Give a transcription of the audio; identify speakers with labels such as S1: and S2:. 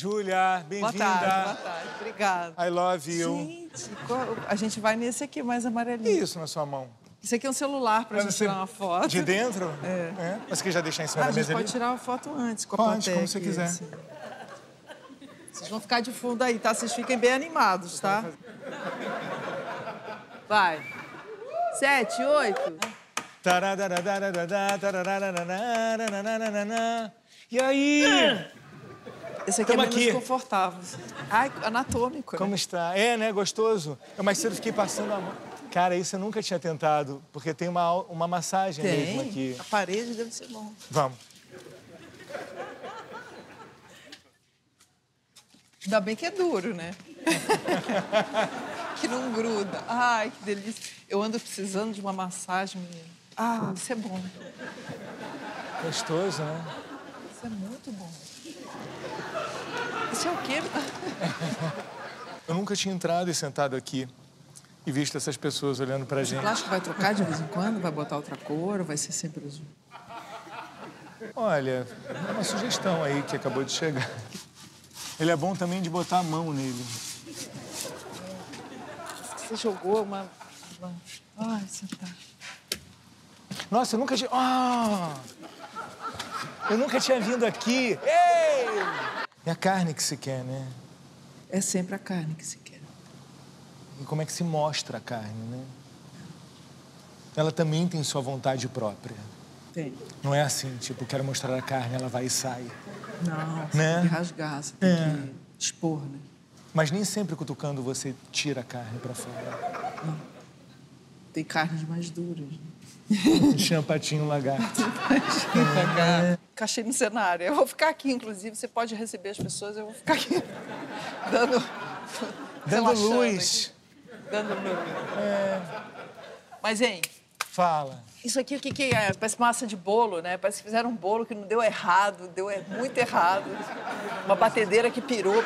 S1: Júlia, bem-vinda.
S2: Boa tarde, boa tarde. Obrigada.
S1: I love you.
S2: Gente, a gente vai nesse aqui, mais amarelinho.
S1: Que isso na sua mão?
S2: Isso aqui é um celular para gente tirar uma foto.
S1: De dentro? É. é. Mas que já deixar em cima
S2: ah,
S1: da mesa ali?
S2: A gente pode tirar uma foto antes com a
S1: Pode, como você quiser.
S2: Assim. Vocês vão ficar de fundo aí, tá? Vocês fiquem bem animados, tá? Vai. Sete, oito.
S1: E aí?
S2: Esse
S1: aqui é Tamo é menos aqui. confortável. Ai, anatômico.
S2: Né?
S1: Como está? É, né? Gostoso. Eu mais cedo fiquei passando a mão. Cara, isso eu nunca tinha tentado, porque tem uma, uma massagem tem. mesmo aqui.
S2: A parede deve ser bom.
S1: Vamos.
S2: Ainda bem que é duro, né? que não gruda. Ai, que delícia. Eu ando precisando de uma massagem, menino. Ah, isso é bom.
S1: Gostoso, né?
S2: Isso é muito bom. Isso é o quê?
S1: Eu nunca tinha entrado e sentado aqui e visto essas pessoas olhando pra
S2: O
S1: gente.
S2: plástico vai trocar de vez em quando? Vai botar outra cor vai ser sempre azul?
S1: Olha, é uma sugestão aí que acabou de chegar. Ele é bom também de botar a mão nele.
S2: Você jogou uma... Ai, você tá...
S1: Nossa, eu nunca tinha. Ah! Eu nunca tinha vindo aqui. Ei! É a carne que se quer, né?
S2: É sempre a carne que se quer.
S1: E como é que se mostra a carne, né? Ela também tem sua vontade própria.
S2: Tem.
S1: Não é assim, tipo, quero mostrar a carne, ela vai e sai.
S2: Não, você
S1: Né?
S2: tem que rasgar, você tem
S1: É.
S2: que expor, né?
S1: Mas nem sempre cutucando você tira a carne pra fora.
S2: Tem carnes mais duras. Né?
S1: Tinha patinho lagarto.
S2: Cachei no cenário. Eu vou ficar aqui, inclusive. Você pode receber as pessoas, eu vou ficar aqui dando.
S1: Dando luz.
S2: aqui. Dando luz. Mas, hein,
S1: Fala.
S2: isso aqui o que, que é? Parece massa de bolo, né? Parece que fizeram um bolo que não deu errado, deu é- muito errado. Uma batedeira que pirou.